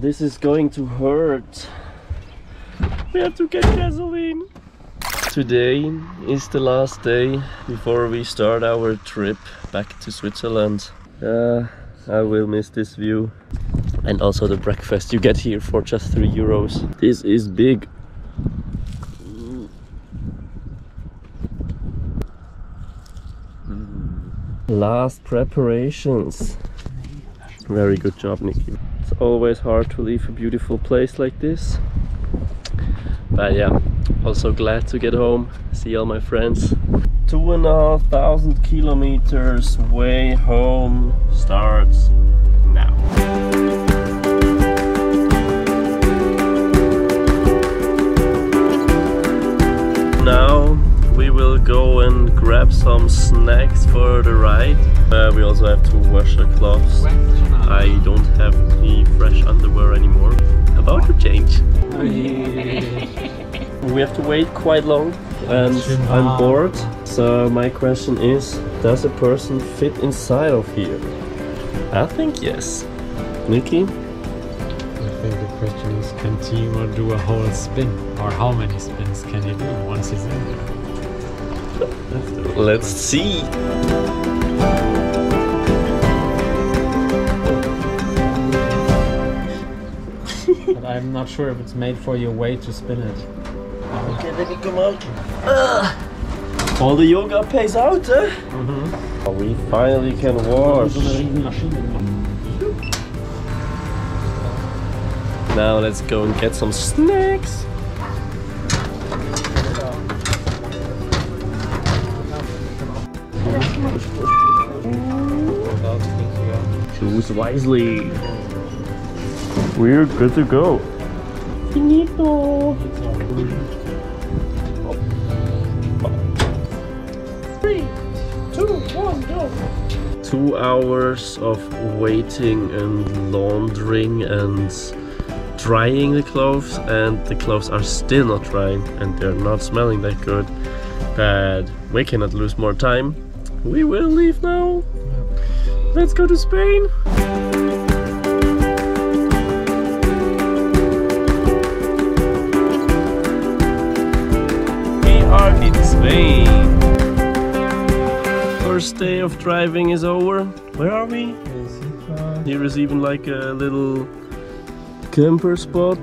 this is going to hurt. We have to get gasoline. Today is the last day before we start our trip back to Switzerland. Uh, I will miss this view and also the breakfast you get here for just 3 euros. This is big. Last preparations. Very good job, Niki. It's always hard to leave a beautiful place like this. But yeah, also glad to get home, see all my friends. Two and a half thousand kilometers way home starts now. Now we will go and grab some snacks for the ride. Uh, we also have to wash our clothes. I don't have any fresh underwear anymore. About to change. We have to wait quite long and I'm bored. So my question is, does a person fit inside of here? I think yes. Niki? I think the question is, can Timo do a whole spin? Or how many spins can he do once he's in there? Let's see. But I'm not sure if it's made for your weight to spin it. Okay, let me come out. Ugh. All the yoga pays out, eh? Oh, we finally can wash. Now let's go and get some snacks. Choose wisely. We're good to go. Finito. Three, two, one, go. Two hours of waiting and laundering and drying the clothes and the clothes are still not drying and they're not smelling that good. But we cannot lose more time. We will leave now. Let's go to Spain. First day of driving is over. Where are we? Here is even like a little camper spot.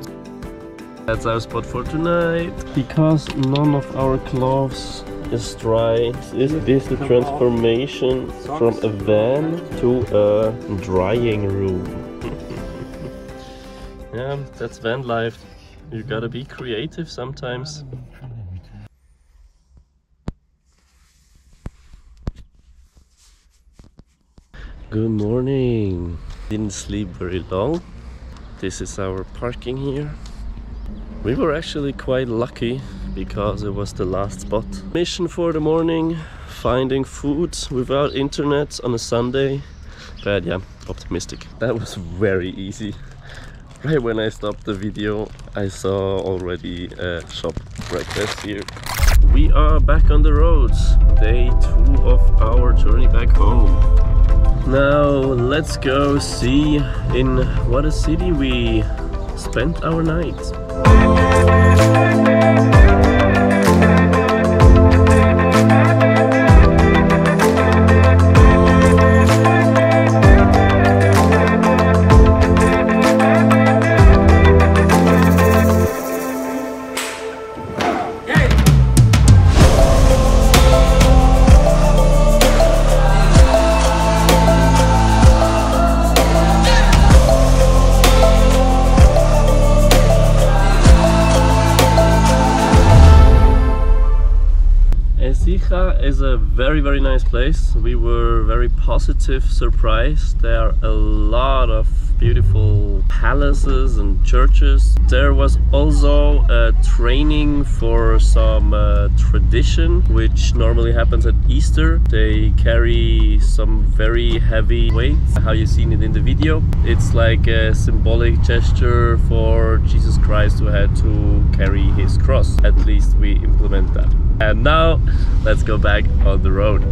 That's our spot for tonight. Because none of our clothes is dry, is this the transformation from a van to a drying room? yeah, that's van life. You gotta be creative sometimes. Good morning. Didn't sleep very long. This is our parking here. We were actually quite lucky because it was the last spot. Mission for the morning, finding food without internet on a Sunday. But yeah, optimistic. That was very easy. Right when I stopped the video, I saw already a shop breakfast here. We are back on the roads. Day two of our journey back home. Now let's go see in what a city we spent our night. Ecija is a very very nice place. We were very positive surprised. There are a lot of beautiful palaces and churches. There was also a training for some uh, tradition which normally happens at Easter. They carry some very heavy weights, how you seen it in the video. It's like a symbolic gesture for Jesus Christ who had to carry his cross. At least we implement that. And now let's go back on the road.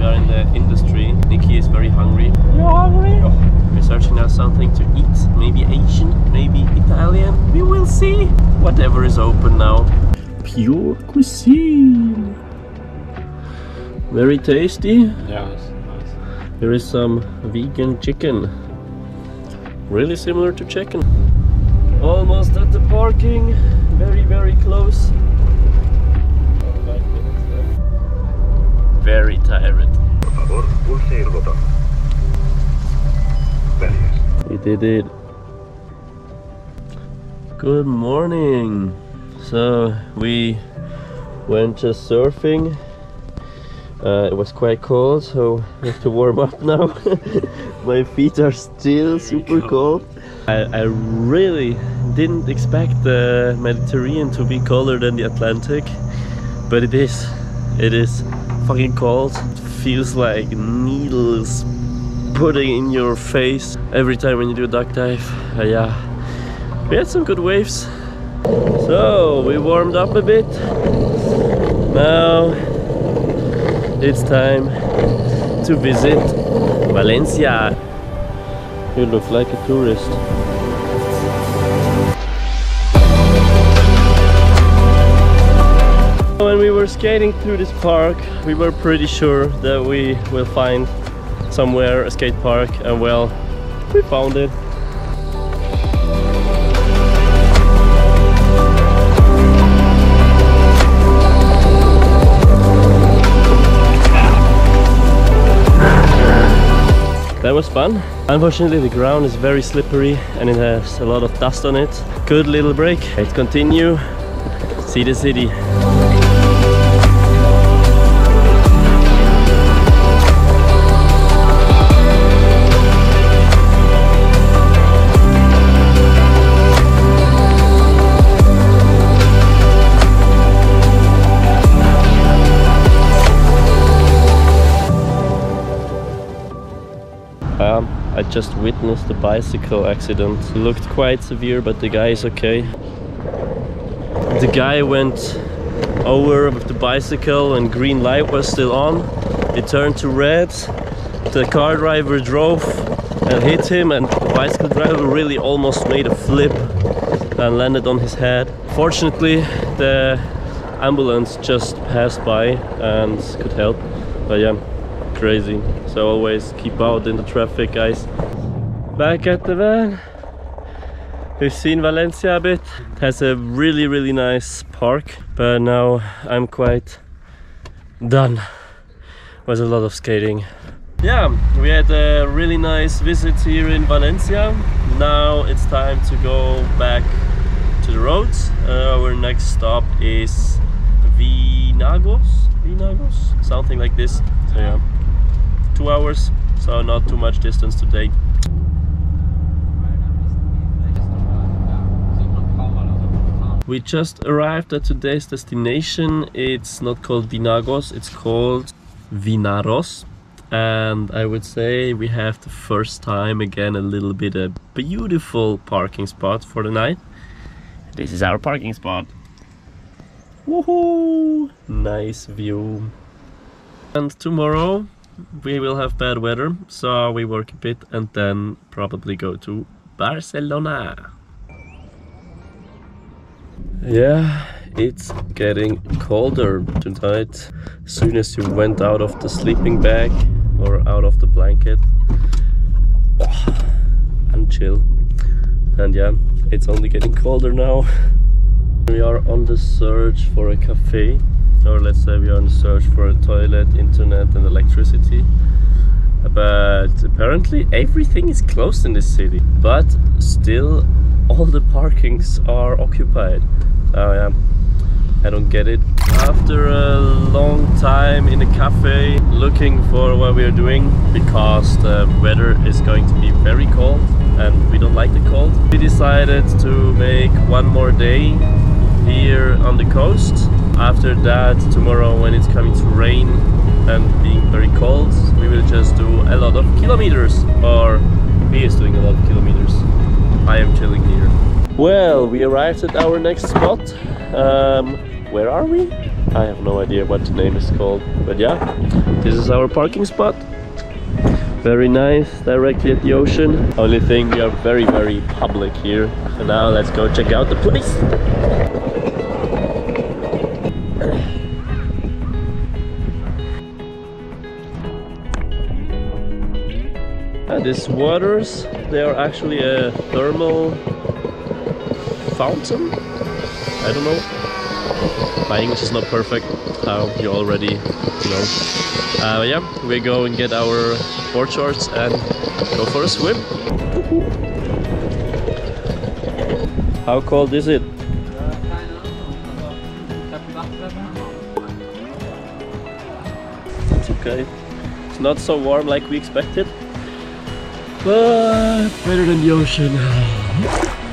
We are in the industry. Niki is very hungry. You hungry? Oh, We're searching now something to eat. Maybe Asian, maybe Italian. We will see. Whatever is open now. Pure cuisine. Very tasty. Yeah, it's nice. Here is some vegan chicken. Really similar to chicken. Almost at the parking. Very, very close. Very tired. Por pulse el botón. Gracias. We did it. Good morning. So we went just surfing. Uh, it was quite cold, so we have to warm up now. My feet are still super cold. I, I really didn't expect the Mediterranean to be colder than the Atlantic, but it is. It is fucking cold. It feels like needles putting in your face every time when you do a duck dive. Uh, yeah, we had some good waves. So we warmed up a bit. Now it's time to visit Valencia. You look like a tourist. Skating through this park, we were pretty sure that we will find somewhere a skate park and well, we found it. That was fun. Unfortunately the ground is very slippery and it has a lot of dust on it. Good little break. Let's continue. See the city. Just witnessed a bicycle accident. It looked quite severe, but the guy is okay. The guy went over with the bicycle and green light was still on. It turned to red. The car driver drove and hit him and the bicycle driver really almost made a flip and landed on his head. Fortunately, the ambulance just passed by and could help. But yeah, crazy. So always keep out in the traffic, guys. Back at the van. We've seen Valencia a bit. It has a really, really nice park, but now I'm quite done. Was a lot of skating. Yeah, we had a really nice visit here in Valencia. Now it's time to go back to the roads. Uh, our next stop is Vinagos, Vinagos, something like this. So yeah, two hours, so not too much distance today. We just arrived at today's destination. It's not called Vinagos, it's called Vinaros. And I would say we have the first time again a little bit a beautiful parking spot for the night. This is our parking spot. Woohoo! Nice view. And tomorrow we will have bad weather, so we work a bit and then probably go to Barcelona. Yeah, it's getting colder tonight. As soon as you went out of the sleeping bag or out of the blanket, oh, and chill. And yeah, it's only getting colder now. We are on the search for a cafe, or let's say we are on the search for a toilet, internet, and electricity. But apparently everything is closed in this city, but still all the parkings are occupied. Oh yeah, I don't get it. After a long time in a cafe looking for what we are doing because the weather is going to be very cold and we don't like the cold, we decided to make one more day here on the coast. After that, tomorrow when it's coming to rain and being very cold, we will just do a lot of kilometers or he is doing a lot of kilometers. I am chilling here. Well, we arrived at our next spot. Um, where are we? I have no idea what the name is called. But yeah, this is our parking spot. Very nice, directly at the ocean. Only thing, we are very, very public here. So now let's go check out the place. Uh, these waters, they are actually a thermal fountain. I don't know. My English is not perfect, how you already know. Uh, yeah, we go and get our board shorts and go for a swim. How cold is it? It's okay. It's not so warm like we expected. But better than the ocean.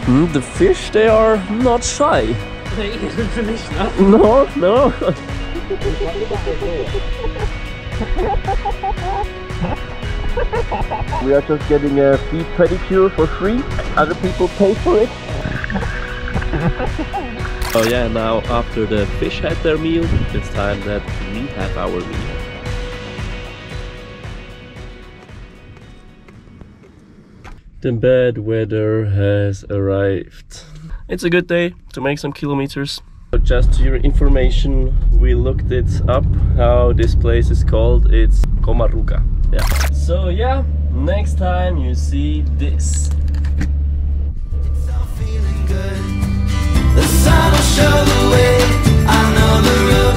Hmm, the fish, they are not shy. No, no. we are just getting a feet pedicure for free. Other people pay for it. oh yeah, now after the fish had their meal, it's time that we have our meal. The bad weather has arrived. It's a good day to make some kilometers. Just to your information, we looked it up how this place is called. It's Coma-Ruga. Yeah. So yeah, next time you see this. Feeling good. The sun will show the way. I know the road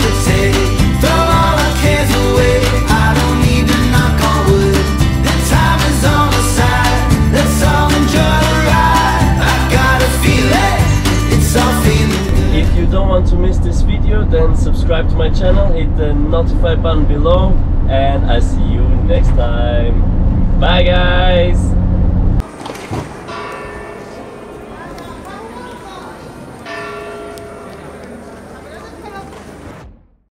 want to miss this video, then subscribe to my channel, hit the notify button below, and I see you next time. Bye guys!